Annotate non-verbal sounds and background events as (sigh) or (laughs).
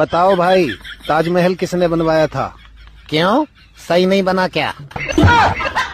बताओ भाई ताजमहल किसने बनवाया था? क्यों? सही नहीं बना क्या? (laughs)